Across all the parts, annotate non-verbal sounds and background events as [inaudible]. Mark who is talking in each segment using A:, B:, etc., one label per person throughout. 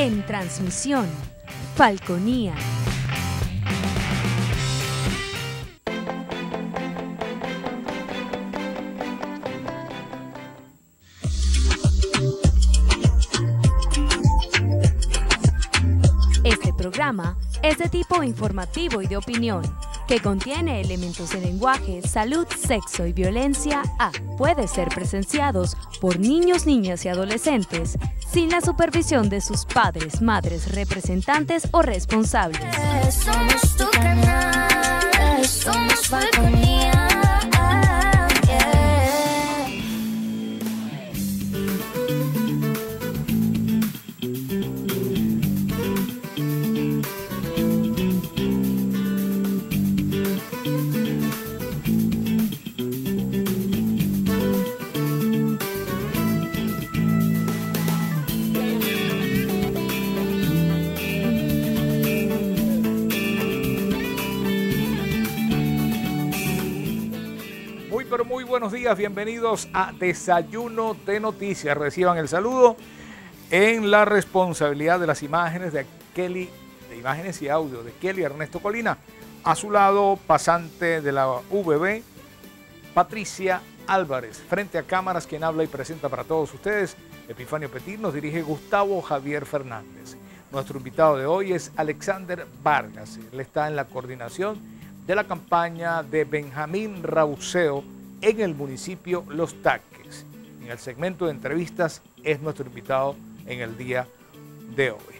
A: En transmisión, Falconía. Este programa es de tipo informativo y de opinión, que contiene elementos de lenguaje, salud, sexo y violencia A. Puede ser presenciados por niños, niñas y adolescentes sin la supervisión de sus padres, madres, representantes o responsables.
B: Somos
C: buenos días, bienvenidos a Desayuno de Noticias. Reciban el saludo en la responsabilidad de las imágenes de Kelly, de imágenes y audio de Kelly Ernesto Colina. A su lado, pasante de la VB, Patricia Álvarez. Frente a cámaras, quien habla y presenta para todos ustedes, Epifanio Petit, nos dirige Gustavo Javier Fernández. Nuestro invitado de hoy es Alexander Vargas. Él está en la coordinación de la campaña de Benjamín Rauseo en el municipio Los Taques. En el segmento de entrevistas es nuestro invitado en el día de hoy.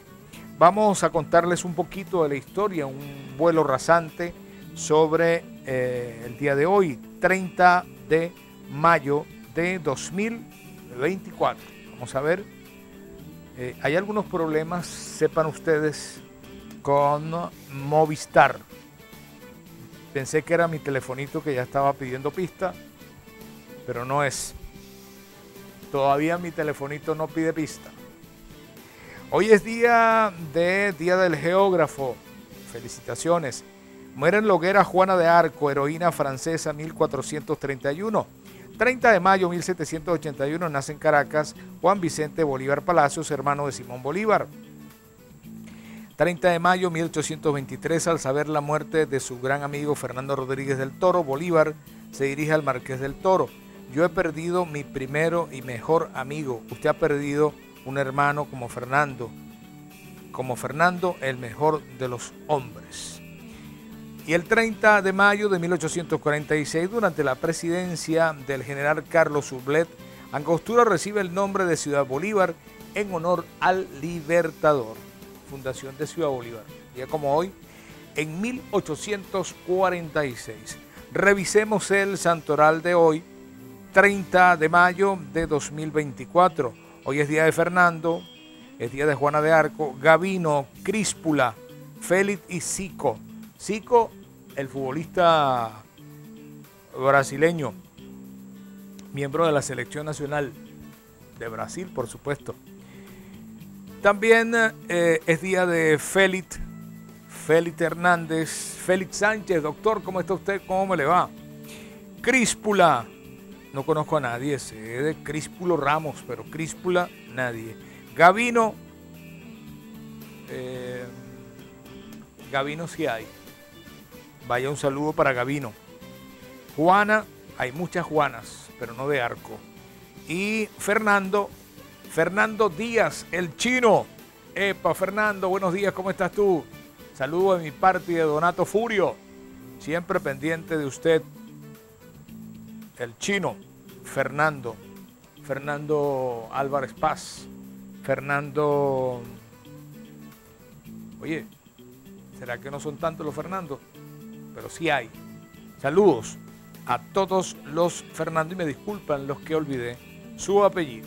C: Vamos a contarles un poquito de la historia, un vuelo rasante sobre eh, el día de hoy, 30 de mayo de 2024. Vamos a ver, eh, hay algunos problemas, sepan ustedes, con Movistar. Pensé que era mi telefonito que ya estaba pidiendo pista, pero no es. Todavía mi telefonito no pide pista. Hoy es día de Día del Geógrafo. Felicitaciones. Muere en Loguera Juana de Arco, heroína francesa 1431. 30 de mayo 1781 nace en Caracas Juan Vicente Bolívar Palacios, hermano de Simón Bolívar. 30 de mayo 1823, al saber la muerte de su gran amigo Fernando Rodríguez del Toro, Bolívar se dirige al Marqués del Toro. Yo he perdido mi primero y mejor amigo. Usted ha perdido un hermano como Fernando. Como Fernando, el mejor de los hombres. Y el 30 de mayo de 1846, durante la presidencia del general Carlos Ublet, Angostura recibe el nombre de Ciudad Bolívar en honor al Libertador. Fundación de Ciudad Bolívar. Día como hoy, en 1846. Revisemos el santoral de hoy, 30 de mayo de 2024. Hoy es día de Fernando, es día de Juana de Arco, Gavino, Críspula, Félix y Zico. Zico, el futbolista brasileño, miembro de la selección nacional de Brasil, por supuesto. También eh, es día de Félix, Félix Hernández, Félix Sánchez. Doctor, ¿cómo está usted? ¿Cómo me le va? Críspula, no conozco a nadie, sé de Críspulo Ramos, pero Críspula, nadie. Gavino, eh, Gavino sí hay. Vaya un saludo para Gavino. Juana, hay muchas Juanas, pero no de arco. Y Fernando, Fernando Díaz, el chino. Epa, Fernando, buenos días, ¿cómo estás tú? Saludo de mi parte de Donato Furio, siempre pendiente de usted. El chino, Fernando, Fernando Álvarez Paz, Fernando... Oye, ¿será que no son tantos los Fernando? Pero sí hay. Saludos a todos los Fernando y me disculpan los que olvidé su apellido.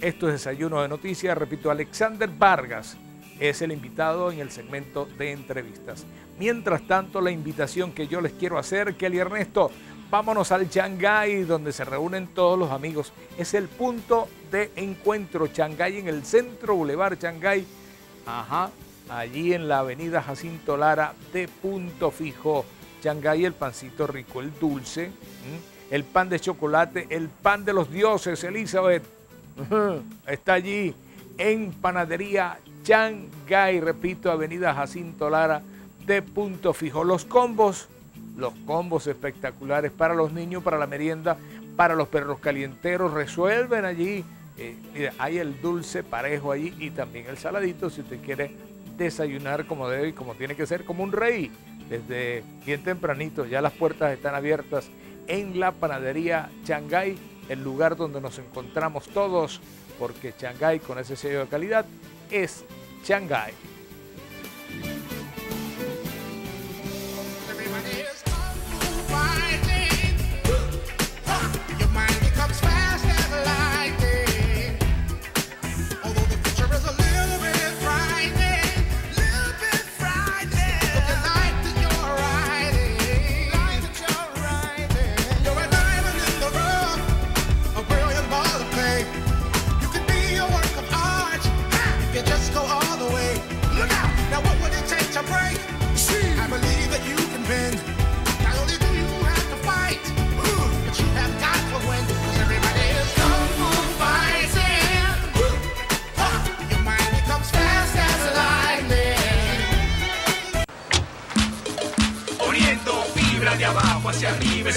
C: Esto es Desayuno de Noticias. Repito, Alexander Vargas es el invitado en el segmento de entrevistas. Mientras tanto, la invitación que yo les quiero hacer, Kelly Ernesto, vámonos al Shanghái, donde se reúnen todos los amigos. Es el punto de encuentro Shanghái en el centro Boulevard Shanghái. Ajá, allí en la avenida Jacinto Lara de Punto Fijo. Shanghái, el pancito rico, el dulce, el pan de chocolate, el pan de los dioses, Elizabeth. [laughs] Está allí en Panadería Changay, repito, Avenida Jacinto Lara de Punto Fijo. Los combos, los combos espectaculares para los niños, para la merienda, para los perros calienteros, resuelven allí. Eh, mira, hay el dulce parejo allí y también el saladito si usted quiere desayunar como debe y como tiene que ser, como un rey. Desde bien tempranito ya las puertas están abiertas en la panadería Changay, el lugar donde nos encontramos todos, porque Changay con ese sello de calidad es Changay.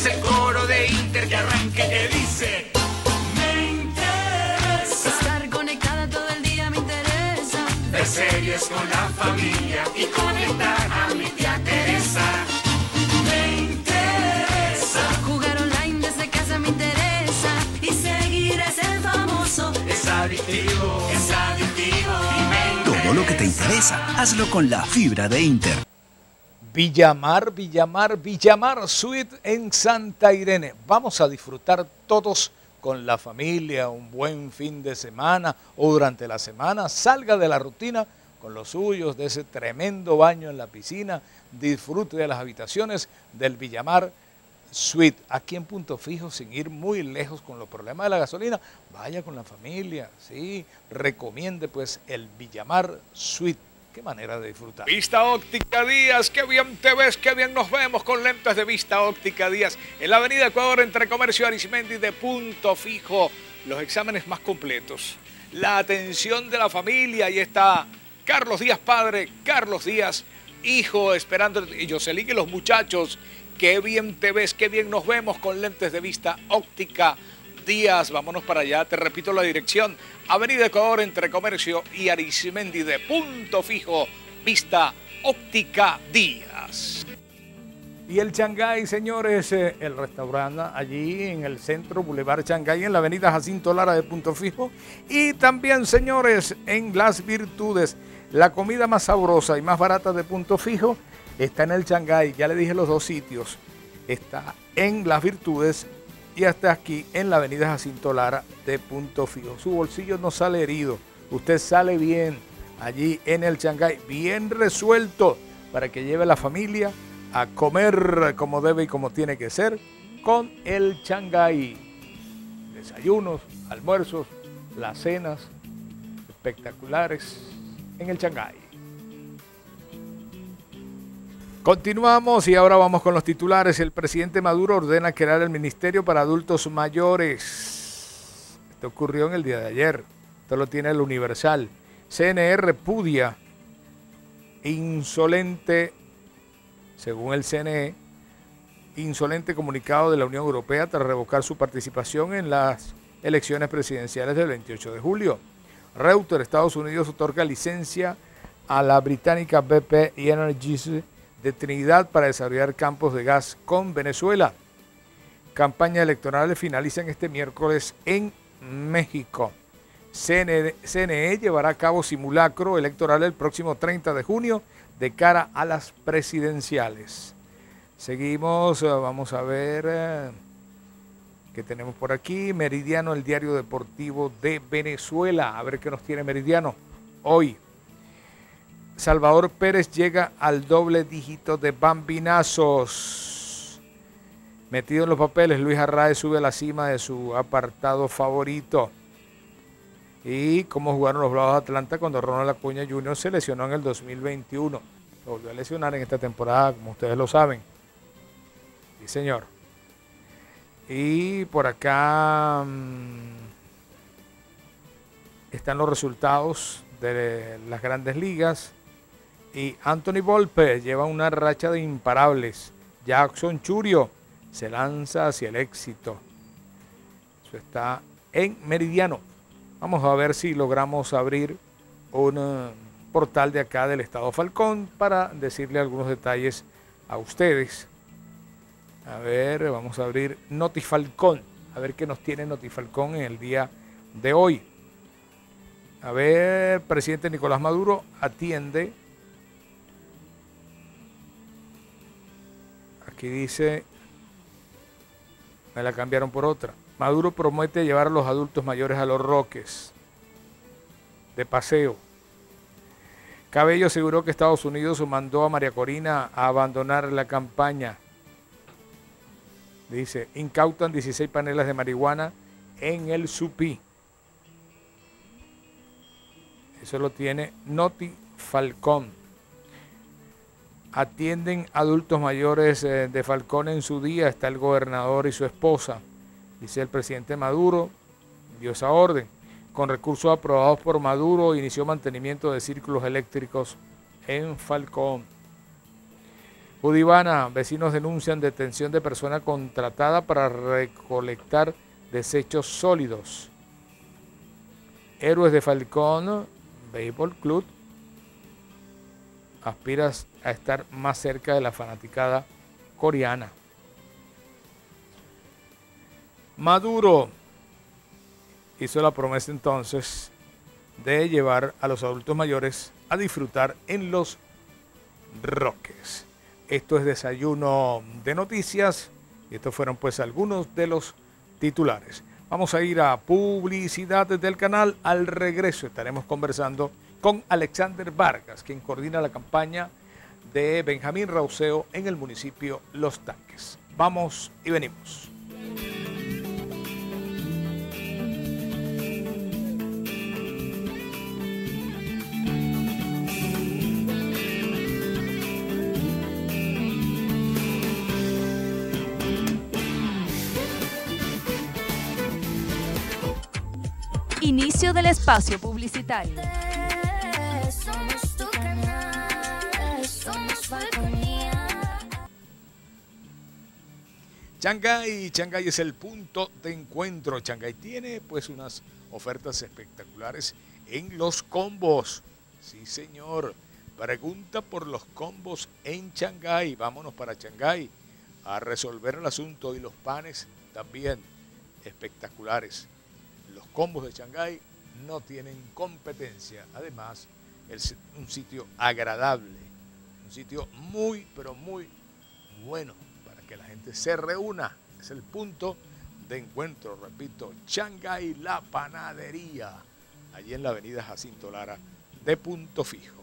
D: Arriba, ese coro de Inter que arranque que dice. Me interesa.
E: Estar conectada todo el día me interesa.
D: Ver series con la familia y conectar a mi tía Teresa. Me interesa.
E: Jugar online desde casa me interesa. Y seguir ese famoso.
D: Es adictivo, es adictivo. Y me
F: Todo lo que te interesa, hazlo con la fibra de Inter.
C: Villamar, Villamar, Villamar Suite en Santa Irene. Vamos a disfrutar todos con la familia un buen fin de semana o durante la semana. Salga de la rutina con los suyos, de ese tremendo baño en la piscina. Disfrute de las habitaciones del Villamar Suite. Aquí en Punto Fijo, sin ir muy lejos con los problemas de la gasolina, vaya con la familia, ¿sí? Recomiende pues el Villamar Suite Qué manera de disfrutar. Vista Óptica Díaz, qué bien te ves, qué bien nos vemos con lentes de Vista Óptica Díaz. En la Avenida Ecuador, entre Comercio Arismendi de Punto Fijo. Los exámenes más completos. La atención de la familia. Ahí está Carlos Díaz, padre. Carlos Díaz, hijo, esperando. Y Jocelyn y los muchachos. Qué bien te ves, qué bien nos vemos con lentes de Vista Óptica Díaz. Vámonos para allá. Te repito la dirección. Avenida Ecuador entre Comercio y Arismendi de Punto Fijo, Vista Óptica Díaz. Y el Changay, señores, eh, el restaurante allí en el centro Boulevard Changay, en la avenida Jacinto Lara de Punto Fijo. Y también, señores, en Las Virtudes, la comida más sabrosa y más barata de Punto Fijo está en el Changay. Ya le dije los dos sitios. Está en Las Virtudes y hasta aquí en la avenida Jacinto Lara de Punto Fijo. Su bolsillo no sale herido, usted sale bien allí en el Changay, bien resuelto para que lleve a la familia a comer como debe y como tiene que ser con el Changay. Desayunos, almuerzos, las cenas espectaculares en el Changay. Continuamos y ahora vamos con los titulares. El presidente Maduro ordena crear el Ministerio para Adultos Mayores. Esto ocurrió en el día de ayer. Esto lo tiene el Universal. CNE repudia insolente, según el CNE, insolente comunicado de la Unión Europea tras revocar su participación en las elecciones presidenciales del 28 de julio. Reuters, Estados Unidos, otorga licencia a la británica BP y Energies de Trinidad para desarrollar campos de gas con Venezuela. Campaña electoral finalizan este miércoles en México. CNE, CNE, llevará a cabo simulacro electoral el próximo 30 de junio de cara a las presidenciales. Seguimos, eh, vamos a ver eh, qué tenemos por aquí. Meridiano, el diario deportivo de Venezuela. A ver qué nos tiene Meridiano hoy. Salvador Pérez llega al doble dígito de bambinazos. Metido en los papeles, Luis Arraez sube a la cima de su apartado favorito. Y cómo jugaron los Bravos de Atlanta cuando Ronald Acuña Jr. se lesionó en el 2021. Lo volvió a lesionar en esta temporada, como ustedes lo saben. Sí, señor. Y por acá... Mm, están los resultados de las grandes ligas. Y Anthony Volpe lleva una racha de imparables. Jackson Churio se lanza hacia el éxito. Eso está en Meridiano. Vamos a ver si logramos abrir un eh, portal de acá del Estado Falcón para decirle algunos detalles a ustedes. A ver, vamos a abrir Notifalcón. A ver qué nos tiene Notifalcón en el día de hoy. A ver, presidente Nicolás Maduro atiende. Aquí dice, me la cambiaron por otra. Maduro promete llevar a los adultos mayores a los roques de paseo. Cabello aseguró que Estados Unidos mandó a María Corina a abandonar la campaña. Dice, incautan 16 panelas de marihuana en el Supí. Eso lo tiene Noti Falcón. Atienden adultos mayores eh, de Falcón en su día. Está el gobernador y su esposa. Dice el presidente Maduro, dio esa orden. Con recursos aprobados por Maduro, inició mantenimiento de círculos eléctricos en Falcón. Udivana, vecinos denuncian detención de persona contratada para recolectar desechos sólidos. Héroes de Falcón, Béisbol Club, aspiras a estar más cerca de la fanaticada coreana. Maduro hizo la promesa entonces de llevar a los adultos mayores a disfrutar en los Roques. Esto es desayuno de noticias y estos fueron pues algunos de los titulares. Vamos a ir a publicidad del canal. Al regreso estaremos conversando con Alexander Vargas, quien coordina la campaña de Benjamín Rauseo en el municipio Los Tanques. Vamos y venimos.
A: Inicio del espacio publicitario.
C: Shanghái, Shanghái es el punto de encuentro. Shanghái tiene pues unas ofertas espectaculares en los combos. Sí, señor. Pregunta por los combos en Shanghái. Vámonos para Shanghái a resolver el asunto y los panes también espectaculares. Los combos de Shanghái no tienen competencia. Además, es un sitio agradable, un sitio muy, pero muy bueno que la gente se reúna. Es el punto de encuentro, repito, Shanghái La Panadería, allí en la avenida Jacinto Lara de Punto Fijo.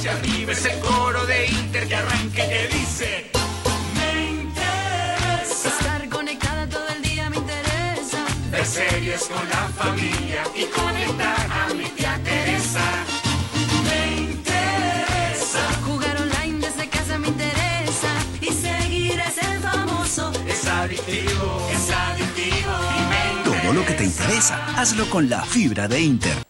G: Hacia arriba es el coro de Inter que arranca y que dice Me interesa
E: Estar conectada todo el día me interesa.
G: Ver series con la familia y conectar a mi tía Teresa Me interesa
E: Jugar online desde casa me interesa. Y seguir ese famoso.
G: Es adictivo, es adictivo y me
F: Todo lo que te interesa, hazlo con la fibra de Inter.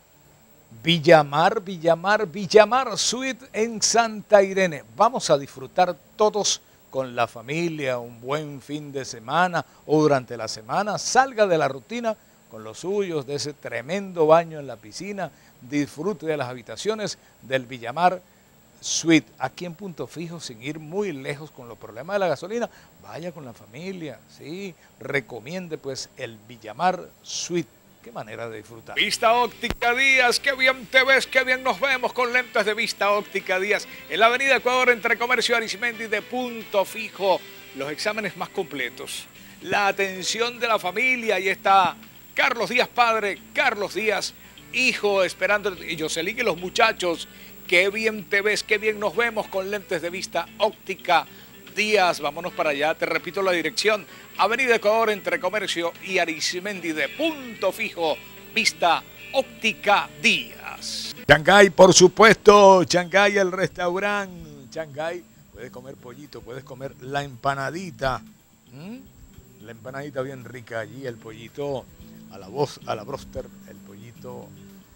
C: Villamar, Villamar, Villamar Suite en Santa Irene. Vamos a disfrutar todos con la familia un buen fin de semana o durante la semana. Salga de la rutina con los suyos, de ese tremendo baño en la piscina. Disfrute de las habitaciones del Villamar Suite, aquí en Punto Fijo, sin ir muy lejos con los problemas de la gasolina, vaya con la familia, sí, recomiende pues el Villamar Suite. Qué manera de disfrutar. Vista Óptica Díaz, qué bien te ves, qué bien nos vemos con lentes de Vista Óptica Díaz. En la Avenida Ecuador, entre Comercio Arismendi de Punto Fijo, los exámenes más completos. La atención de la familia, ahí está Carlos Díaz padre, Carlos Díaz hijo, esperando, y Jocelyn y los muchachos, qué bien te ves, qué bien nos vemos con lentes de Vista Óptica Díaz. Vámonos para allá, te repito la dirección. Avenida Ecuador entre Comercio y Arismendi de Punto Fijo, Vista Óptica Díaz. Shanghai, por supuesto, Shanghai el restaurante. Shanghai, puedes comer pollito, puedes comer la empanadita. ¿m? La empanadita bien rica allí, el pollito a la voz, a la broster, el pollito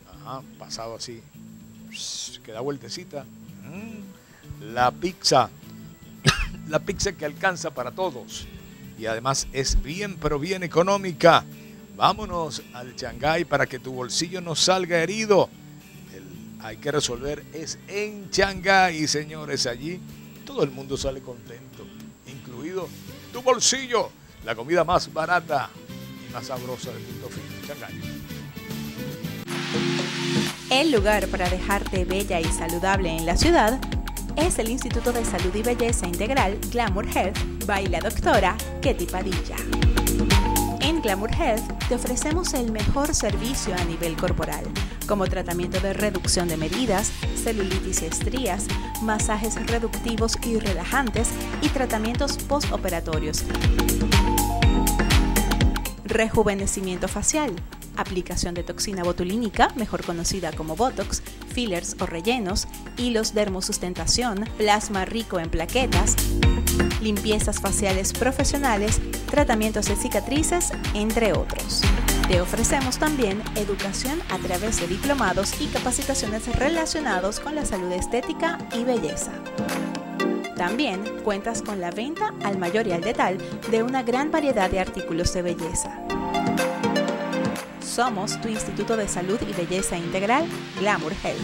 C: ajá, pasado así, que da vueltecita. ¿m? La pizza, [coughs] la pizza que alcanza para todos y además es bien, pero bien económica. Vámonos al Shanghái para que tu bolsillo no salga herido. Hay que resolver es en Shanghái, señores. Allí todo el mundo sale contento, incluido tu bolsillo. La comida más barata y más sabrosa del mundo fijo. Shanghái.
H: El lugar para dejarte bella y saludable en la ciudad es el Instituto de Salud y Belleza Integral Glamour Health by la doctora Ketty Padilla. En Glamour Health te ofrecemos el mejor servicio a nivel corporal, como tratamiento de reducción de medidas, celulitis y estrías, masajes reductivos y relajantes y tratamientos postoperatorios. Rejuvenecimiento facial, aplicación de toxina botulínica, mejor conocida como Botox, fillers o rellenos, hilos dermosustentación, plasma rico en plaquetas, limpiezas faciales profesionales, tratamientos de cicatrices, entre otros. Te ofrecemos también educación a través de diplomados y capacitaciones relacionados con la salud estética y belleza. También cuentas con la venta al mayor y al detal de una gran variedad de artículos de belleza. Somos tu Instituto de Salud y Belleza Integral, Glamour Health.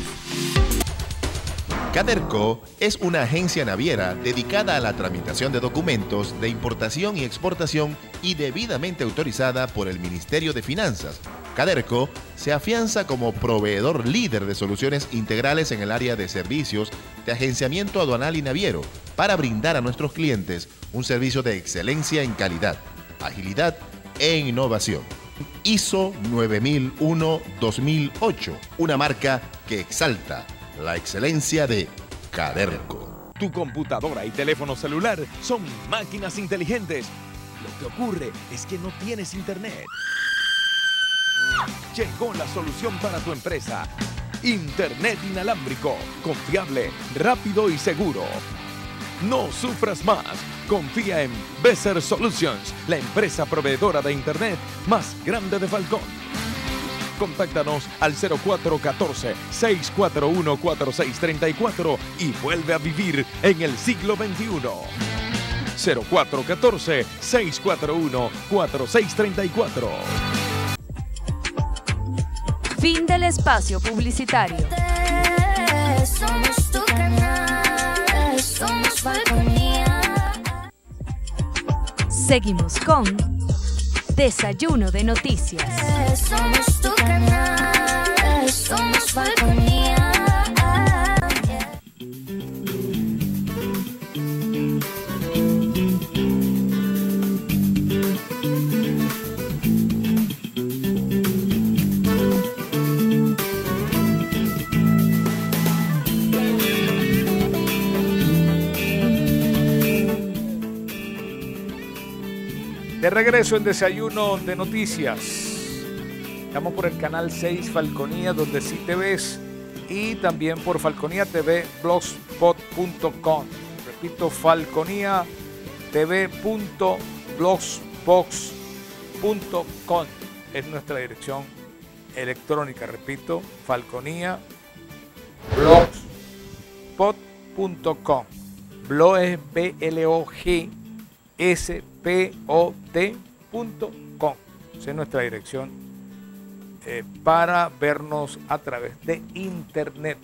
I: Caderco es una agencia naviera dedicada a la tramitación de documentos de importación y exportación y debidamente autorizada por el Ministerio de Finanzas. Caderco se afianza como proveedor líder de soluciones integrales en el área de servicios de agenciamiento aduanal y naviero para brindar a nuestros clientes un servicio de excelencia en calidad, agilidad e innovación. ISO 9001-2008, una marca que exalta la excelencia de Caderco.
J: Tu computadora y teléfono celular son máquinas inteligentes. Lo que ocurre es que no tienes internet. Llegó la solución para tu empresa. Internet inalámbrico, confiable, rápido y seguro. No sufras más. Confía en Besser Solutions, la empresa proveedora de Internet más grande de Falcón. Contáctanos al 0414-641-4634 y vuelve a vivir en el siglo XXI. 0414-641-4634.
A: Fin del espacio publicitario.
B: Somos somos Falconía.
A: Seguimos con Desayuno de Noticias.
B: Somos tu canal, somos Falconía.
C: De regreso en Desayuno de Noticias. Estamos por el canal 6 Falconía, donde sí te ves. Y también por Falconía TV blogspot.com. Repito, Falconía TV.blogspot.com es nuestra dirección electrónica. Repito, Falconía blogspot.com. Blog es B-L-O-G spot.com. Esa es nuestra dirección eh, para vernos a través de internet.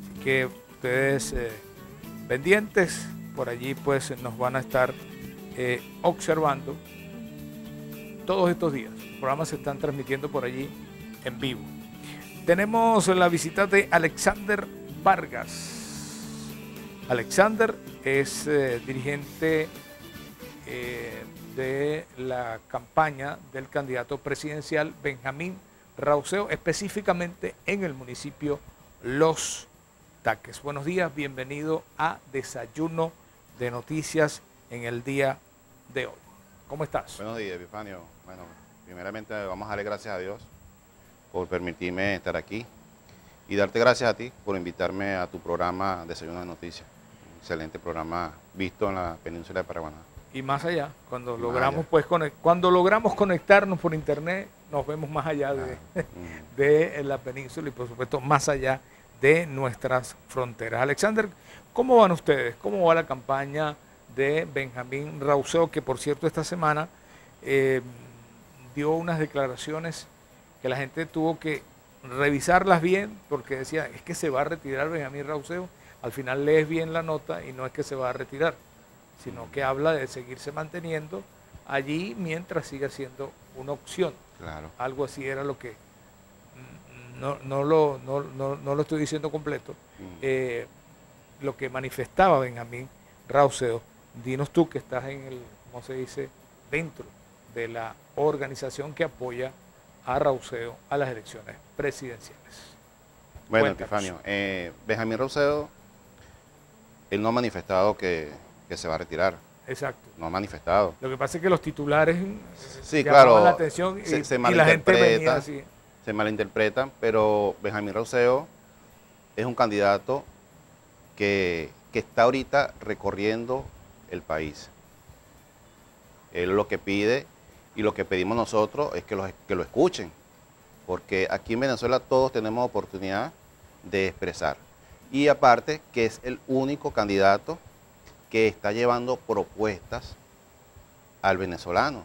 C: Así que ustedes eh, pendientes. Por allí pues nos van a estar eh, observando todos estos días. Los programas se están transmitiendo por allí en vivo. Tenemos la visita de Alexander Vargas. Alexander es dirigente eh, de la campaña del candidato presidencial Benjamín Rauseo, específicamente en el municipio Los Taques. Buenos días, bienvenido a Desayuno de Noticias en el día de hoy. ¿Cómo estás?
K: Buenos días, Epifanio. Bueno, primeramente vamos a darle gracias a Dios por permitirme estar aquí y darte gracias a ti por invitarme a tu programa Desayuno de Noticias. Excelente programa visto en la península de Paraguaná.
C: Y más allá. Cuando logramos
K: allá.
C: pues cuando logramos conectarnos por internet, nos vemos más allá de,
K: Mm. [laughs]
C: de la península y por supuesto más allá de nuestras fronteras. Alexander, ¿cómo van ustedes? ¿Cómo va la campaña de Benjamín Rauseo, que por cierto esta semana eh, dio unas declaraciones que la gente tuvo que revisarlas bien porque decía, es que se va a retirar Benjamín Rauseo. Al final lees bien la nota y no es que se va a retirar, sino que habla de seguirse manteniendo allí mientras siga siendo una opción.
K: Claro.
C: Algo así era lo que mm, no, no, lo, no, no- no lo estoy diciendo completo.
K: Mm.
C: eh, lo que manifestaba Benjamín Rauseo. Dinos tú que estás en el, ¿cómo se dice?, dentro de la organización que apoya a Rauseo a las elecciones presidenciales.
K: Bueno. Epifanio, eh, Benjamín Rousseau, él no ha manifestado que, que se va a retirar.
C: Exacto.
K: No ha manifestado.
C: Lo que pasa es que los titulares
K: Sí, claro.
C: la atención y,
K: se, se
C: y la gente venía
K: malinterpreta,
C: así.
K: se malinterpretan, pero Benjamín Rousseau es un candidato que, que está ahorita recorriendo el país. Él lo que pide y lo que pedimos nosotros es que lo, que lo escuchen, porque aquí en Venezuela todos tenemos oportunidad de expresar. Y aparte que es el único candidato que está llevando propuestas al venezolano.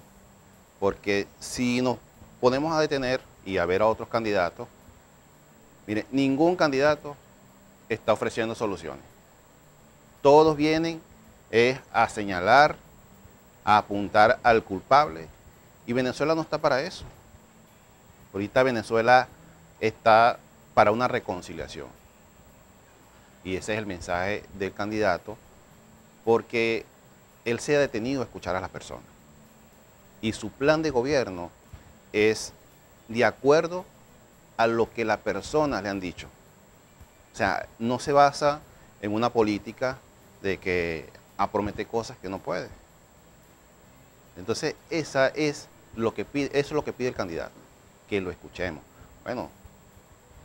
K: Porque si nos ponemos a detener y a ver a otros candidatos, mire, ningún candidato está ofreciendo soluciones. Todos vienen es a señalar, a apuntar al culpable. Y Venezuela no está para eso. Ahorita Venezuela está para una reconciliación. Y ese es el mensaje del candidato, porque él se ha detenido a escuchar a las personas. Y su plan de gobierno es de acuerdo a lo que las personas le han dicho. O sea, no se basa en una política de que a prometer cosas que no puede. Entonces, esa es lo que pide, eso es lo que pide el candidato, que lo escuchemos. Bueno,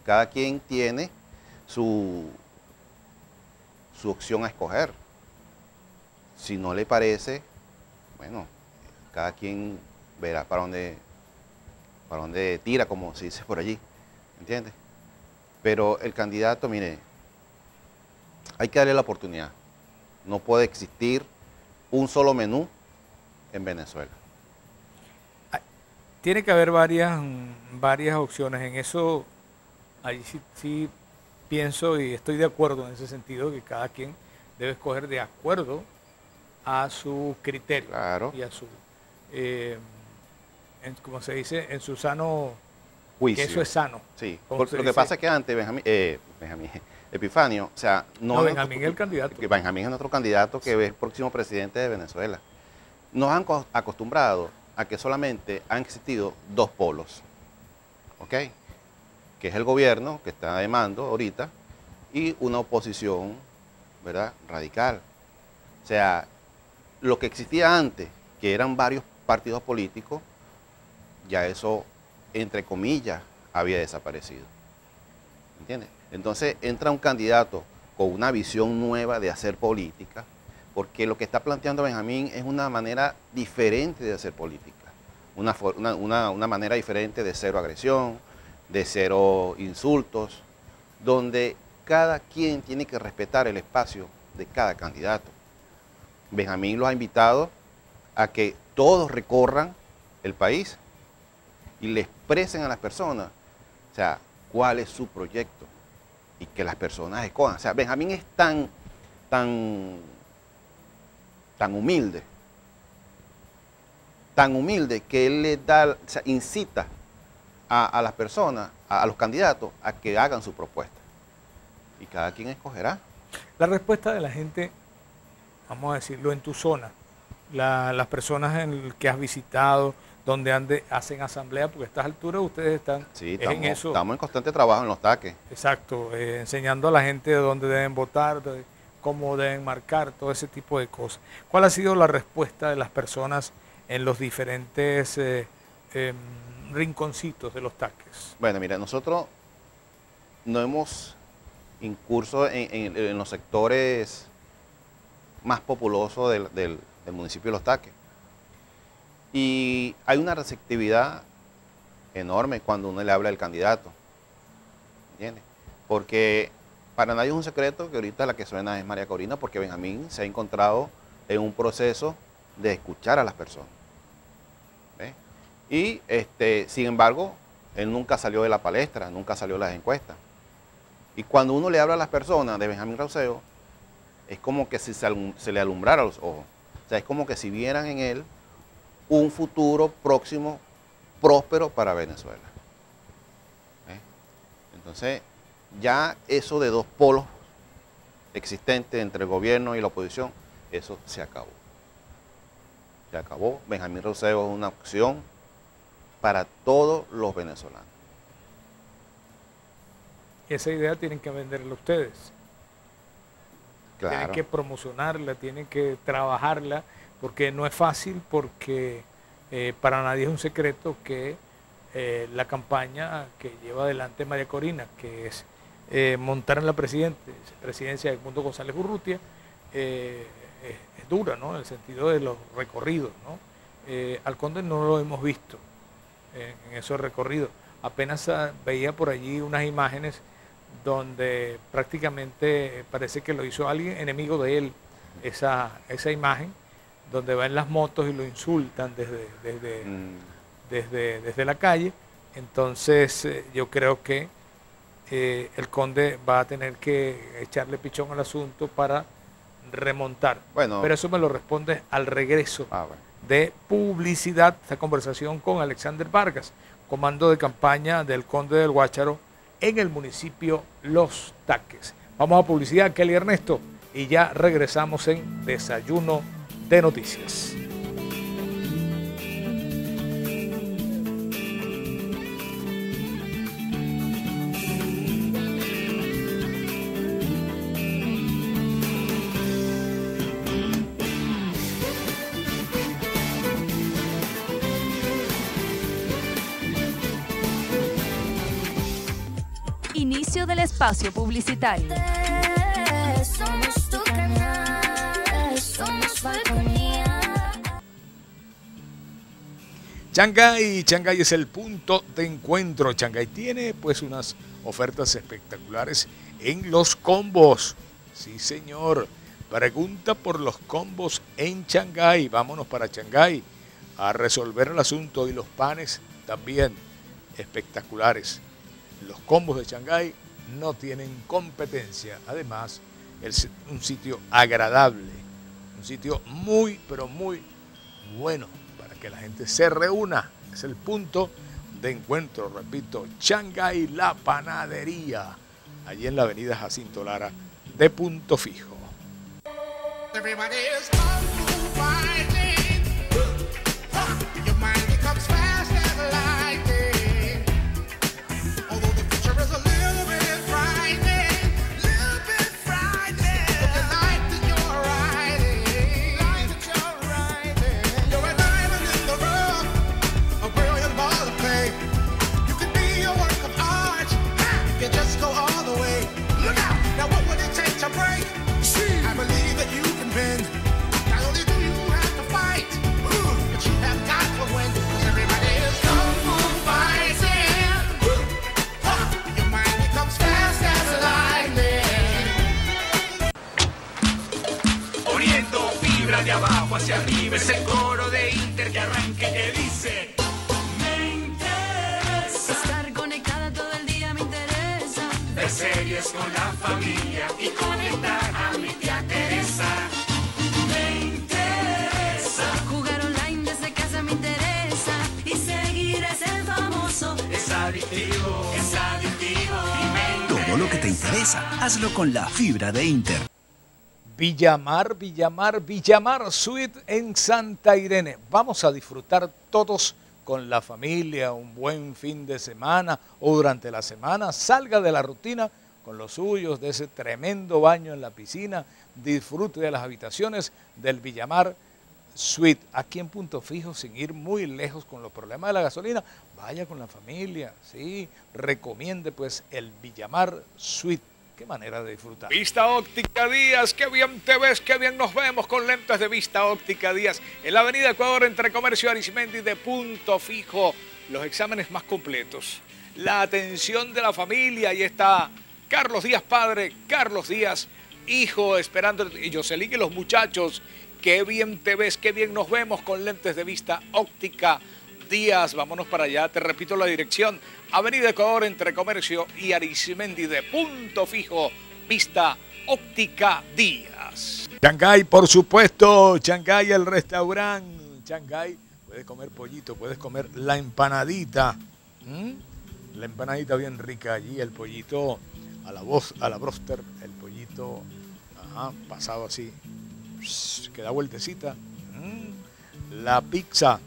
K: cada quien tiene su, su opción a escoger. Si no le parece, bueno, cada quien verá para dónde, para dónde tira, como se dice por allí, ¿entiendes? Pero el candidato, mire, hay que darle la oportunidad. No puede existir un solo menú en Venezuela.
C: Tiene que haber varias, varias opciones. En eso, ahí sí, sí pienso y estoy de acuerdo en ese sentido, que cada quien debe escoger de acuerdo a su criterio y a su, eh, en- como se dice, en su sano
K: Juicio.
C: Que eso es sano.
K: Sí,
C: como
K: por-
C: se
K: lo que pasa es que antes Benjamín, eh, Benjamín [laughs] Epifanio, o sea, no,
C: No, Benjamín es el candidato.
K: que Benjamín es nuestro candidato que es el próximo presidente de Venezuela. Nos han co- acostumbrado a que solamente han existido dos polos, ¿ok? Que es el gobierno que está de mando ahorita y una oposición, ¿verdad? Radical. O sea, lo que existía antes, que eran varios partidos políticos, ya eso, entre comillas, había desaparecido. ¿Entiendes? Entonces entra un candidato con una visión nueva de hacer política, porque lo que está planteando Benjamín es una manera diferente de hacer política, una, una- una manera diferente de cero agresión, de cero insultos, donde cada quien tiene que respetar el espacio de cada candidato. Benjamín los ha invitado a que todos recorran el país y le expresen a las personas, o sea, cuál es su proyecto y que las personas escojan. O sea, Benjamín es tan, tan, tan humilde, tan humilde que él le da, o sea, incita a, las personas, a los candidatos, a que hagan su propuesta. Y cada quien escogerá.
C: La respuesta de la gente, vamos a decirlo, en tu zona, la- las personas en el que has visitado, donde ande, hacen asamblea, porque a estas alturas ustedes están
K: Sí, estamos,
C: en eso.
K: estamos en constante trabajo en los taques.
C: Exacto, eh, enseñando a la gente de dónde deben votar, de cómo deben marcar, todo ese tipo de cosas. ¿Cuál ha sido la respuesta de las personas en los diferentes eh, em, rinconcitos de los taques?
K: Bueno, mira, nosotros no hemos incurso en, en- en los sectores más populosos del, del- municipio de Los Taques. Y hay una receptividad enorme cuando uno le habla del candidato. ¿Entiendes? Porque para nadie es un secreto que ahorita la que suena es María Corina, porque Benjamín se ha encontrado en un proceso de escuchar a las personas. ¿Ves? Y este, sin embargo, él nunca salió de la palestra, nunca salió de las encuestas. Y cuando uno le habla a las personas de Benjamín Rauseo, es como que si se, le alumbrara los ojos. O sea, es como que si vieran en él un futuro próximo próspero para Venezuela. ¿Eh? Entonces, ya eso de dos polos existentes entre el gobierno y la oposición, eso se acabó. Se acabó. Benjamín Roseo es una opción para todos los venezolanos.
C: Esa idea tienen que venderla ustedes. Tienen
K: Claro.
C: que promocionarla, tienen que trabajarla, porque no es fácil, porque eh, para nadie es un secreto que eh, la campaña que lleva adelante María Corina, que es eh, montar en la presidente, presidencia de Mundo González Urrutia, es, es dura, ¿no? En el sentido de los recorridos, ¿no? Eh, al Conde no lo hemos visto en, en esos recorridos. Apenas ah, veía por allí unas imágenes donde prácticamente parece que lo hizo alguien enemigo de él, esa, esa imagen, donde va en las motos y lo insultan desde, desde,
K: Mm,
C: desde, desde la calle. Entonces eh, yo creo que eh, el conde va a tener que echarle pichón al asunto para remontar.
K: Bueno.
C: Pero eso me lo responde al regreso
K: ah, bueno.
C: de publicidad, esta conversación con Alexander Vargas, comando de campaña del Conde del Guácharo en el municipio Los Taques. Vamos a publicidad, Kelly Ernesto, y ya regresamos en Desayuno de Noticias.
A: Espacio publicitario.
B: Somos tu canal, somos
C: es el punto de encuentro. Shanghái tiene pues unas ofertas espectaculares en los combos. Sí, señor. Pregunta por los combos en Shanghái. Vámonos para Shanghái a resolver el asunto y los panes también espectaculares. Los combos de Shanghái no tienen competencia. Además, es un sitio agradable, un sitio muy, pero muy bueno para que la gente se reúna. Es el punto de encuentro, repito, Shanghái La Panadería, allí en la avenida Jacinto Lara de Punto Fijo.
F: Hazlo con la fibra de Inter.
C: Villamar, Villamar, Villamar Suite en Santa Irene. Vamos a disfrutar todos con la familia un buen fin de semana o durante la semana. Salga de la rutina con los suyos, de ese tremendo baño en la piscina. Disfrute de las habitaciones del Villamar Suite. Aquí en Punto Fijo, sin ir muy lejos con los problemas de la gasolina, vaya con la familia, ¿sí? Recomiende pues el Villamar Suite. Qué manera de disfrutar. Vista Óptica Díaz, qué bien te ves, qué bien nos vemos con lentes de Vista Óptica Díaz. En la Avenida Ecuador, entre Comercio Arismendi de Punto Fijo, los exámenes más completos. La atención de la familia, ahí está Carlos Díaz padre, Carlos Díaz hijo, esperando, y Jocelyn y los muchachos. Qué bien te ves, qué bien nos vemos con lentes de Vista Óptica Díaz. Vámonos para allá, te repito la dirección. Avenida Ecuador entre Comercio y Arismendi de Punto Fijo, Vista Óptica Díaz. Shanghai, por supuesto, Shanghai el restaurante. Shanghai, puedes comer pollito, puedes comer la empanadita. ¿m? La empanadita bien rica allí, el pollito a la voz, a la broster, el pollito pasado así, que da vueltecita. ¿m? La pizza,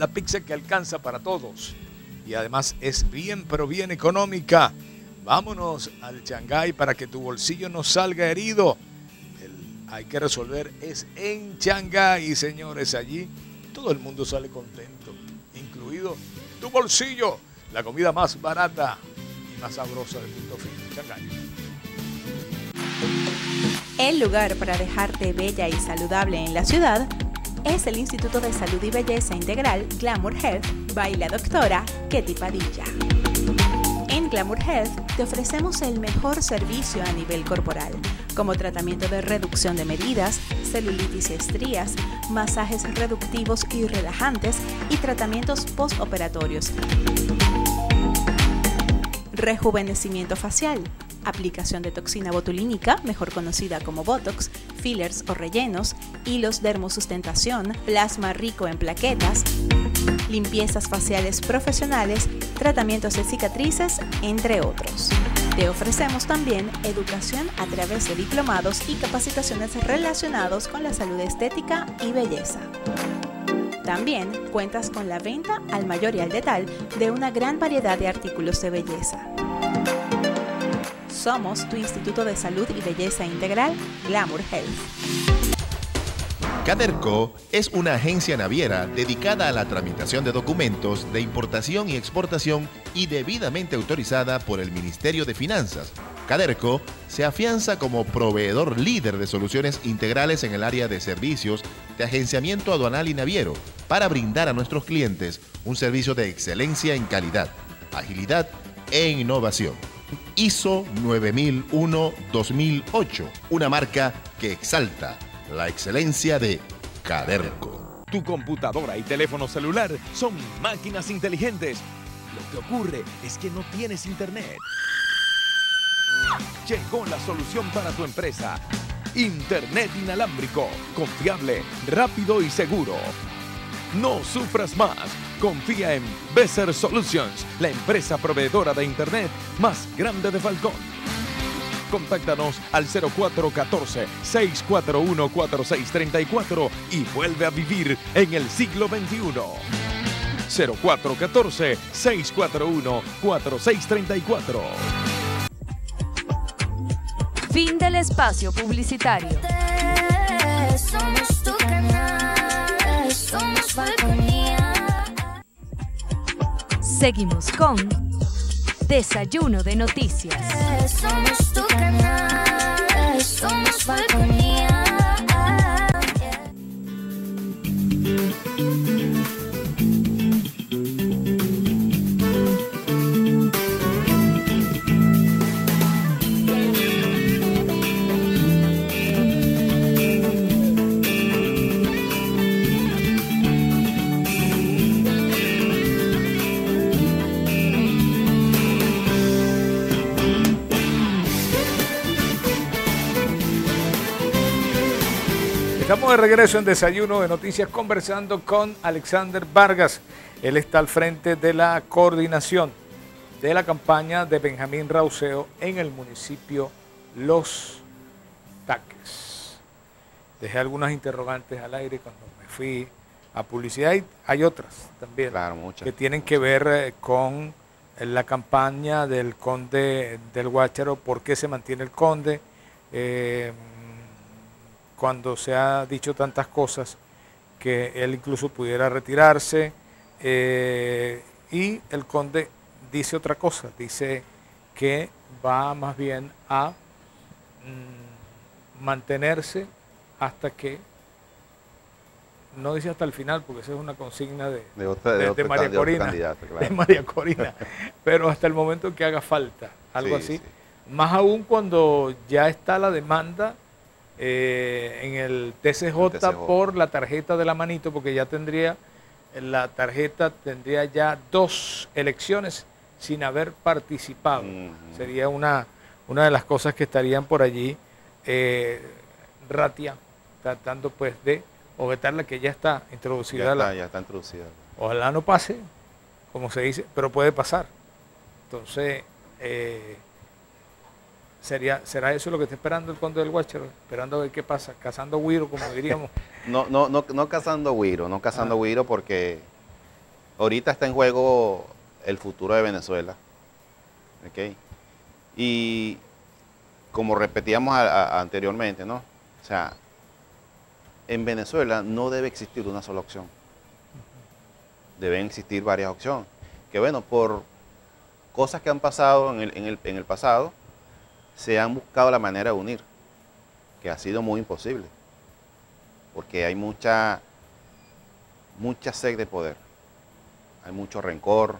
C: la pizza que alcanza para todos y además es bien pero bien económica. Vámonos al Shanghái para que tu bolsillo no salga herido. El hay que resolver es en Shanghái, señores. Allí todo el mundo sale contento, incluido tu bolsillo. La comida más barata y más sabrosa del punto fijo. Shanghái.
H: El lugar para dejarte bella y saludable en la ciudad es el Instituto de Salud y Belleza Integral Glamour Health by la doctora Ketty Padilla. En Glamour Health te ofrecemos el mejor servicio a nivel corporal, como tratamiento de reducción de medidas, celulitis y estrías, masajes reductivos y relajantes y tratamientos postoperatorios. Rejuvenecimiento facial, aplicación de toxina botulínica, mejor conocida como Botox, fillers o rellenos, hilos dermosustentación, plasma rico en plaquetas, limpiezas faciales profesionales, tratamientos de cicatrices, entre otros. Te ofrecemos también educación a través de diplomados y capacitaciones relacionados con la salud estética y belleza. También cuentas con la venta al mayor y al detal de una gran variedad de artículos de belleza. Somos tu Instituto de Salud y Belleza Integral, Glamour Health.
I: Caderco es una agencia naviera dedicada a la tramitación de documentos de importación y exportación y debidamente autorizada por el Ministerio de Finanzas. Caderco se afianza como proveedor líder de soluciones integrales en el área de servicios de agenciamiento aduanal y naviero para brindar a nuestros clientes un servicio de excelencia en calidad, agilidad e innovación. ISO 9001-2008, una marca que exalta la excelencia de Caderco.
J: Tu computadora y teléfono celular son máquinas inteligentes. Lo que ocurre es que no tienes internet. Llegó la solución para tu empresa. Internet inalámbrico, confiable, rápido y seguro. No sufras más. Confía en Besser Solutions, la empresa proveedora de Internet más grande de Falcón. Contáctanos al 0414-641-4634 y vuelve a vivir en el siglo XXI. 0414-641-4634.
A: Fin del espacio publicitario.
B: Somos somos Falconía.
A: Seguimos con Desayuno de Noticias.
B: Somos tu canal, somos Falconía.
C: Estamos de regreso en Desayuno de Noticias conversando con Alexander Vargas. Él está al frente de la coordinación de la campaña de Benjamín Rauseo en el municipio Los Taques. Dejé algunas interrogantes al aire cuando me fui a publicidad y hay otras también que tienen que ver eh, con la campaña del conde del Guácharo, por qué se mantiene el conde, eh, cuando se ha dicho tantas cosas que él incluso pudiera retirarse eh, y el conde dice otra cosa, dice que va más bien a mm, mantenerse hasta que no dice hasta el final, porque esa es una consigna de,
K: De otra- de otro
C: María Corina.
K: claro.
C: de María Corina. [laughs] Pero hasta el momento que haga falta, algo
K: Sí,
C: así.
K: sí.
C: Más aún cuando ya está la demanda eh, en el TCJ,
K: TCJ.
C: por la tarjeta de la manito, porque ya tendría, la tarjeta tendría ya dos elecciones sin haber participado. Sería una, una de las cosas que estarían por allí eh, Ratia tratando pues de objetar la que ya está introducida.
K: Ya
C: la-
K: ya está introducida.
C: Ojalá no pase, como se dice, pero puede pasar. Entonces, eh, sería, ¿será eso lo que está esperando el conde del Guácharo? Esperando a ver qué pasa, cazando güiro, como diríamos. [laughs]
K: No, no, no, no cazando Guiro, no cazando
C: Ah.
K: Guiro porque ahorita está en juego el futuro de Venezuela. ¿ok? Y como repetíamos a- a- anteriormente, ¿no? O sea, en Venezuela no debe existir una sola opción. Deben existir varias opciones. Que bueno, por cosas que han pasado en el, en el- en el pasado, se han buscado la manera de unir, que ha sido muy imposible porque hay mucha, mucha sed de poder, hay mucho rencor,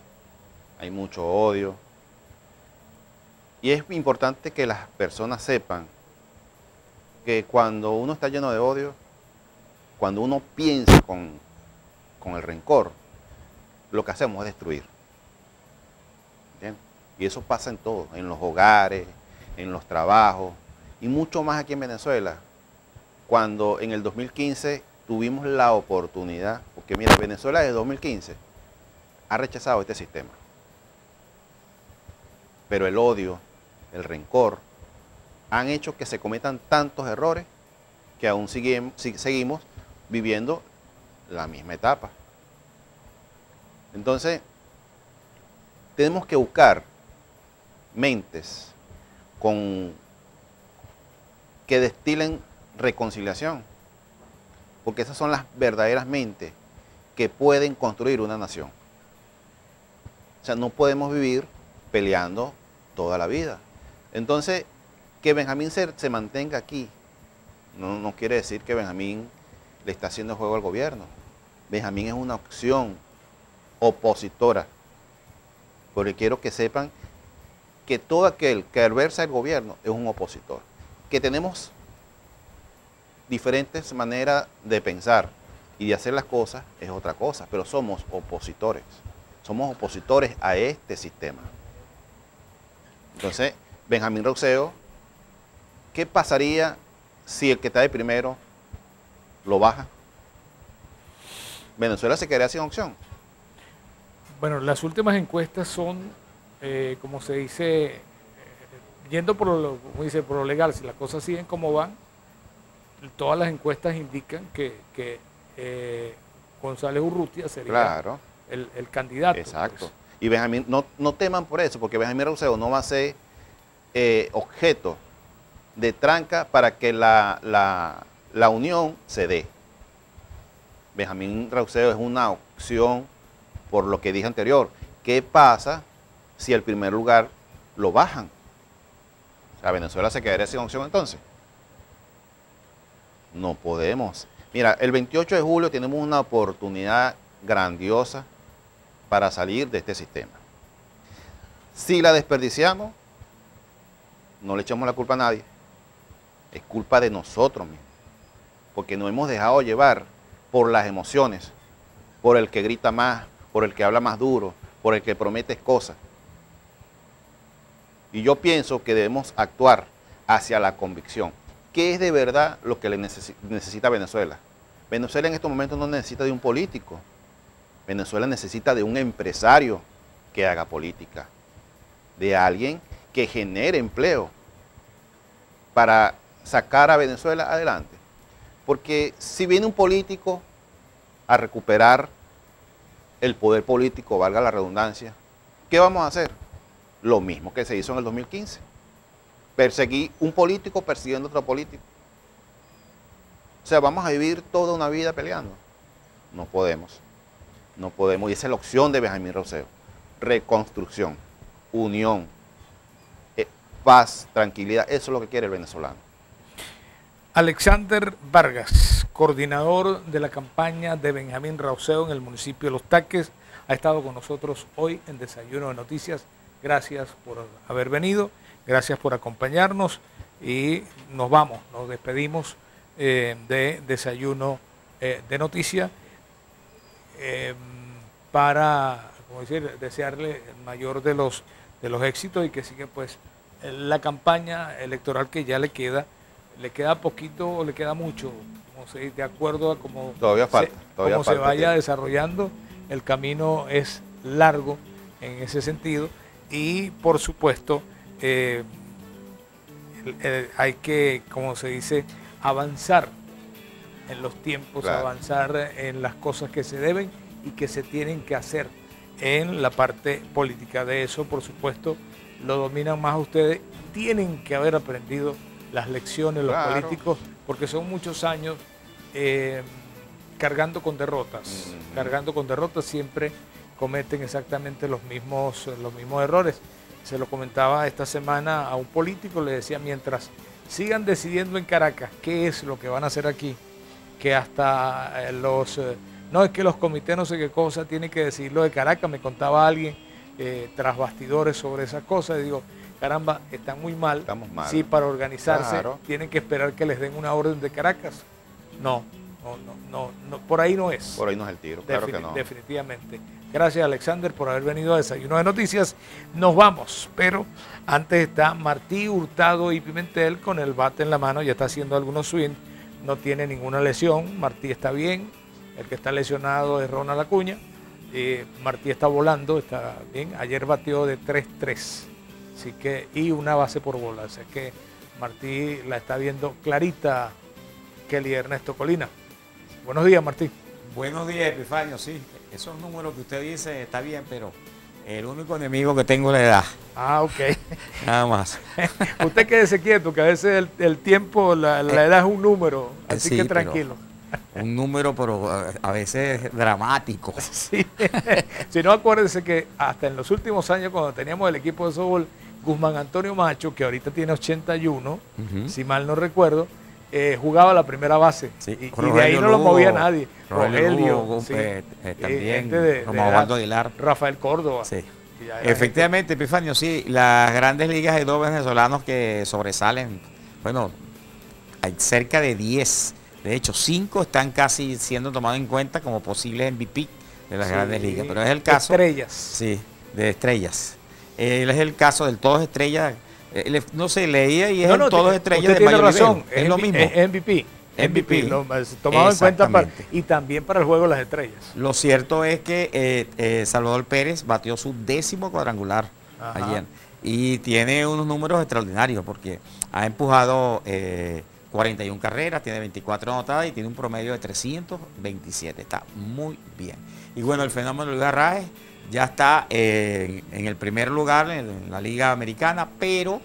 K: hay mucho odio. Y es importante que las personas sepan que cuando uno está lleno de odio, cuando uno piensa con, con el rencor, lo que hacemos es destruir. Y eso pasa en todo, en los hogares, en los trabajos, y mucho más aquí en Venezuela cuando en el 2015 tuvimos la oportunidad, porque mira, Venezuela desde 2015 ha rechazado este sistema. Pero el odio, el rencor, han hecho que se cometan tantos errores que aún seguimos viviendo la misma etapa. Entonces, tenemos que buscar mentes con que destilen reconciliación, porque esas son las verdaderas mentes que pueden construir una nación. O sea, no podemos vivir peleando toda la vida. Entonces, que Benjamín se, se mantenga aquí no, no quiere decir que Benjamín le está haciendo juego al gobierno. Benjamín es una opción opositora, porque quiero que sepan que todo aquel que adversa el gobierno es un opositor, que tenemos diferentes maneras de pensar y de hacer las cosas es otra cosa, pero somos opositores. Somos opositores a este sistema. Entonces, Benjamín Roxeo, ¿qué pasaría si el que está de primero lo baja? Venezuela se quedaría sin opción.
C: Bueno, las últimas encuestas son, eh, como se dice, eh, yendo por lo, como dice, por lo legal, si las cosas siguen como van, todas las encuestas indican que, que, eh, González Urrutia sería
K: Claro.
C: el, el candidato.
K: Exacto. Y Benjamín, no, no teman por eso, porque Benjamín Rousseau no va a ser objeto de tranca para que la, la- la unión se dé. Benjamín Rousseau es una opción por lo que dije anterior. ¿Qué pasa si el primer lugar lo bajan? O Venezuela se quedaría sin opción entonces. No podemos. Mira, el 28 de julio tenemos una oportunidad grandiosa para salir de este sistema. Si la desperdiciamos, no le echamos la culpa a nadie. Es culpa de nosotros mismos. Porque nos hemos dejado llevar por las emociones, por el que grita más, por el que habla más duro, por el que promete cosas. Y yo pienso que debemos actuar hacia la convicción. ¿qué es de verdad lo que le necesi- necesita Venezuela? Venezuela en estos momentos no necesita de un político. Venezuela necesita de un empresario que haga política, de alguien que genere empleo para sacar a Venezuela adelante. Porque si viene un político a recuperar el poder político, valga la redundancia, ¿qué vamos a hacer? Lo mismo que se hizo en el 2015. Perseguir un político persiguiendo otro político. O sea, vamos a vivir toda una vida peleando. No podemos. No podemos. Y esa es la opción de Benjamín Roseo. Reconstrucción, unión, eh, paz, tranquilidad. Eso es lo que quiere el venezolano.
C: Alexander Vargas, coordinador de la campaña de Benjamín Rauseo en el municipio de Los Taques, ha estado con nosotros hoy en Desayuno de Noticias. Gracias por haber venido, gracias por acompañarnos y nos vamos, nos despedimos eh, de Desayuno eh, de Noticias eh, para, como decir, desearle el mayor de los, de los éxitos y que siga pues la campaña electoral que ya le queda le queda poquito o le queda mucho, como se, de acuerdo a cómo
K: Todavía
C: se,
K: falta, todavía
C: cómo se
K: falta
C: vaya desarrollando, el camino es largo en ese sentido y por supuesto eh, hay que, como se dice, avanzar en los tiempos,
K: Claro.
C: avanzar en las cosas que se deben y que se tienen que hacer en la parte política. De eso, por supuesto, lo dominan más ustedes. Tienen que haber aprendido las lecciones los
K: Claro.
C: políticos, porque son muchos años eh, cargando con derrotas. Cargando con derrotas siempre cometen exactamente los mismos, los mismos errores. Se lo comentaba esta semana a un político, le decía, mientras sigan decidiendo en Caracas qué es lo que van a hacer aquí, que hasta eh, los... eh, no es que los comités no sé qué cosa tienen que decidirlo de Caracas, me contaba alguien eh, tras bastidores sobre esas cosas, y digo, caramba, están muy mal.
K: Estamos mal.
C: Sí, para organizarse
K: Claro.
C: tienen que esperar que les den una orden de Caracas. No, no, no, no, no, por ahí no es.
K: Por ahí no es el tiro, claro que no.
C: Definitivamente. Gracias Alexander por haber venido a Desayuno de Noticias. Nos vamos, pero antes está Martí Hurtado y Pimentel con el bate en la mano, ya está haciendo algunos swings, no tiene ninguna lesión, Martí está bien, el que está lesionado es Ronald Acuña, eh, Martí está volando, está bien, ayer batió de 3-3, así que, y una base por bola, así que Martí la está viendo clarita Kelly Ernesto Colina. Buenos días Martí.
L: Buenos días, Epifanio. Sí, esos números que usted dice está bien, pero el único enemigo que tengo es la edad.
C: Ah, ok. [laughs]
L: Nada más. [laughs]
C: Usted quédese quieto, que a veces el, el tiempo, la, la edad es un número, así
L: Sí,
C: que tranquilo.
L: Un número, pero a- veces dramático. [laughs]
C: Sí. si no, acuérdense que hasta en los últimos años, cuando teníamos el equipo de softball, Guzmán Antonio Macho, que ahorita tiene 81,
L: Ujú.
C: si mal no recuerdo, eh, jugaba la primera base.
L: Sí,
C: y, de ahí no lo movía nadie.
L: Rogelio
C: Rogelio,
L: Lugo,
C: sí.
L: eh, eh,
C: Y
L: también,
C: gente de- de
L: como Aguilar.
C: Rafael Córdoba.
L: Sí. Efectivamente, Epifanio, sí, las grandes ligas hay dos venezolanos que sobresalen. Bueno, hay cerca de 10. De hecho, 5 están casi siendo tomados en cuenta como posibles MVP de las
C: Sí,
L: grandes ligas. Pero es el caso.
C: Estrellas.
L: Sí, de estrellas. Él es el caso del todos estrellas. Eh, no sé, leía y es
C: No,
L: el
C: no,
L: todos estrellas de mayor
C: razón,
L: nivel. Es lo
C: MVP,
L: mismo.
C: es MVP. MVP, lo- tomado en cuenta para, y también para el juego de las estrellas.
L: Lo cierto es que eh, eh, Salvador Pérez batió su décimo cuadrangular
C: Ajá.
L: ayer y tiene unos números extraordinarios porque ha empujado eh, 41 carreras, tiene 24 anotadas y tiene un promedio de 327. Está muy bien. Y bueno, el fenómeno de Luis Arraez ya está eh, en, en el primer lugar en, en la Liga Americana, pero,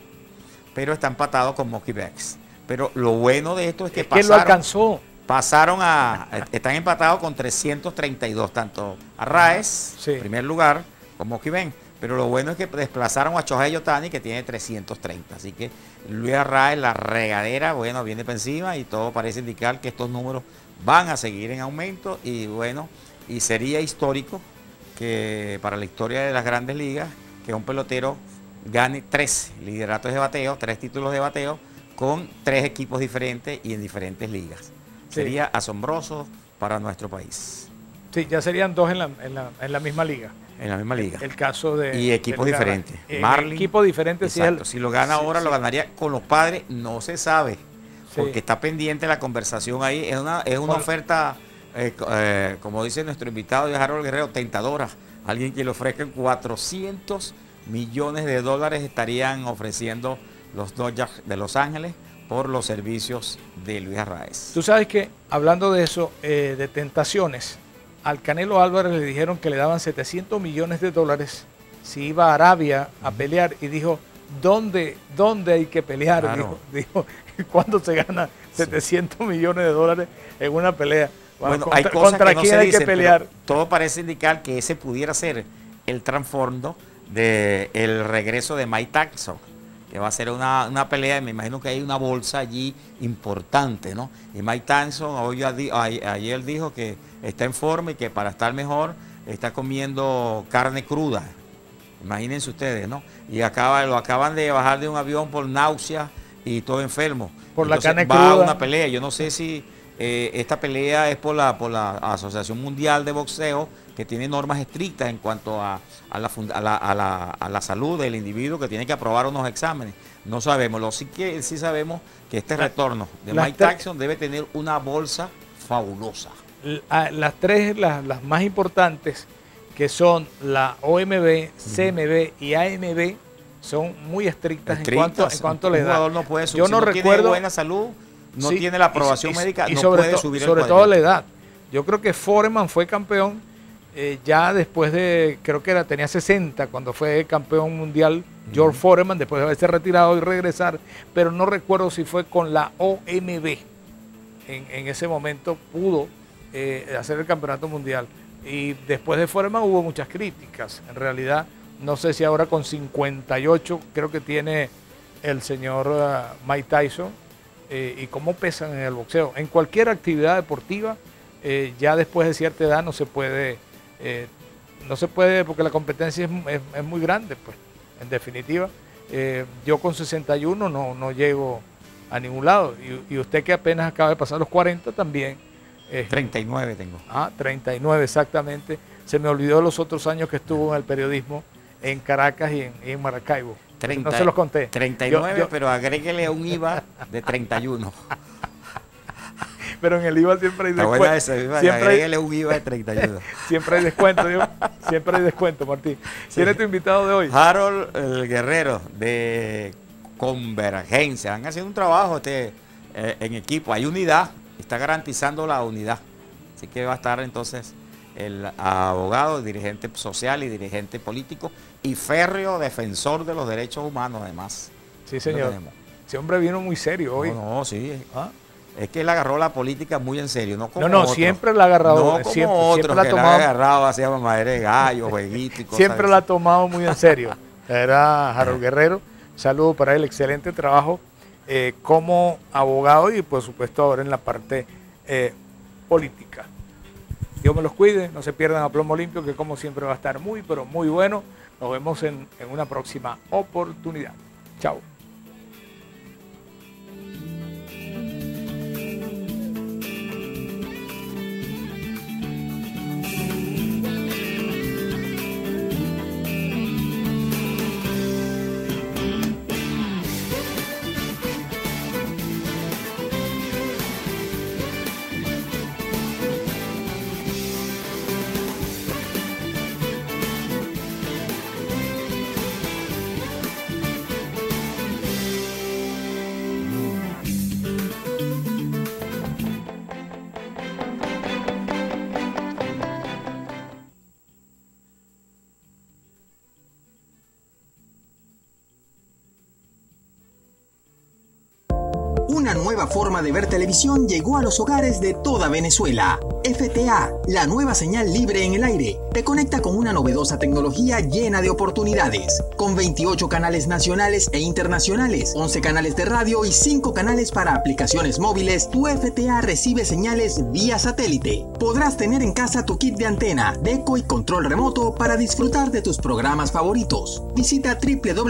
L: pero está empatado con Mookie Betts. Pero lo bueno de esto es que
C: Es que lo
L: pasaron-
C: alcanzó.
L: pasaron a. Están empatados con 332, tanto Arraez,
C: Sí.
L: primer lugar, como Kiben. Pero lo bueno es que desplazaron a Shohei Otani, que tiene 330. Así que Luis Arraez, la regadera, bueno, viene para encima y todo parece indicar que estos números van a seguir en aumento. Y bueno, y sería histórico que para la historia de las grandes ligas, que un pelotero gane tres lideratos de bateo, tres títulos de bateo, con tres equipos diferentes y en diferentes ligas.
C: Sí.
L: Sería asombroso para nuestro país,
C: Sí, ya serían dos en la, en la, en la misma liga.
L: en la misma liga.
C: El caso de.
L: y equipos diferentes.
C: En
L: Marlin,
C: equipo diferente,
L: exacto.
C: el-
L: si lo gana
C: sí,
L: ahora,
C: sí.
L: lo ganaría con los padres, no se sabe. porque está pendiente la conversación ahí. Es una, es una oferta, eh, eh, como dice nuestro invitado de Harold Guerrero, tentadora. Alguien que le ofrezca 400 millones de dólares estarían ofreciendo los Dodgers de Los Ángeles por los servicios de Luis Arraez.
C: Tú sabes que, hablando de eso, eh, de tentaciones, al Canelo Álvarez le dijeron que le daban 700 millones de dólares si iba a Arabia a pelear y dijo, ¿dónde, dónde hay que pelear?
L: Claro.
C: Dijo, [laughs] dijo, ¿cuándo se gana 700 millones de dólares en una pelea?
L: Bueno,
C: contra,
L: hay cosas
C: contra
L: que no se
C: hay
L: dicen,
C: que pelear.
L: todo parece indicar que ese pudiera ser el trasfondo del el regreso de Mike Tyson, que va a ser una, una pelea, y me imagino que hay una bolsa allí importante, ¿no? Y Mike Tyson hoy, a- ayer dijo que está en forma y que para estar mejor está comiendo carne cruda. Imagínense ustedes, ¿no? Y acaba, lo acaban de bajar de un avión por náusea y todo enfermo.
C: Por la carne
L: va a
C: cruda.
L: una pelea. Yo no sé si eh, esta pelea es por la, por la Asociación Mundial de Boxeo, que tiene normas estrictas en cuanto a, a la, a la- a la- a la salud del individuo que tiene que aprobar unos exámenes. No sabemos. Lo sí que sí sabemos que este retorno de
C: las
L: Mike Tyson debe tener una bolsa fabulosa.
C: L- a- las tres, las, las más importantes, que son la OMB, CMB y AMB, son muy estrictas en cuanto, en cuanto a la edad.
L: no puede.
C: Yo
L: Si
C: no, recuerdo.
L: buena salud, no
C: Sí,
L: tiene la aprobación
C: y-
L: médica,
C: y
L: no
C: sobre
L: puede subir el
C: Sobre todo la edad. Yo creo que Foreman fue campeón eh, ya después de, creo que era, tenía 60 cuando fue campeón mundial George Foreman, después de haberse retirado y regresar, pero no recuerdo si fue con la OMB. En, en ese momento pudo eh, hacer el campeonato mundial. Y después de Foreman hubo muchas críticas. En realidad, no sé si ahora con 58 creo que tiene el señor ah, Mike Tyson eh, y cómo pesan en el boxeo. En cualquier actividad deportiva, eh, ya después de cierta edad no se puede, eh, no se puede porque la competencia es, es- es muy grande, pues, en definitiva. Yo con 61 no, no llego a ningún lado. Y, y usted que apenas acaba de pasar los 40 también. eh,
L: 39 tengo.
C: Ah, 39 exactamente. Se me olvidó los otros años que estuvo en el periodismo en Caracas y en, y en Maracaibo. No
L: 30
C: se los conté.
L: 39,
C: Yo- yo-
L: pero agréguele un IVA de 31. [laughs]
C: pero en el IVA siempre hay descuento.
L: buena esa, IVA,
C: siempre, hay,
L: un IVA de 31. [laughs]
C: siempre hay descuento. Siempre hay descuento, Martín. ¿Quién es tu invitado de hoy?
L: Harold el Guerrero de Convergencia. Han haciendo un trabajo este, eh, en equipo. Hay unidad. Está garantizando la unidad. Así que va a estar entonces el abogado, dirigente social y dirigente político y férreo defensor de los derechos humanos además.
C: Sí, señor. Ese hombre vino muy serio hoy.
L: No, no, sí.
C: ¿Ah?
L: Es que él agarró la política muy en serio, no como
C: No, no,
L: otros.
C: siempre la ha agarrado,
L: No como
C: siempre-
L: otros
C: siempre la ha
L: que
C: tomado-
L: la ha agarrado, hacía mamadera de gallo, jueguito y cosas
C: Siempre la ha tomado muy en serio. [laughs] Era Harold Guerrero. Saludo para él, excelente trabajo eh, como abogado y por supuesto ahora en la parte eh, política. Dios me los cuide, no se pierdan a plomo limpio, que como siempre va a estar muy, pero muy bueno. Nos vemos en, en una próxima oportunidad. Chao.
M: De ver televisión llegó a los hogares de toda Venezuela. FTA, la nueva señal libre en el aire, te conecta con una novedosa tecnología llena de oportunidades. Con 28 canales nacionales e internacionales, 11 canales de radio y 5 canales para aplicaciones móviles, tu FTA recibe señales vía satélite. Podrás tener en casa tu kit de antena, deco y control remoto para disfrutar de tus programas favoritos. Visita www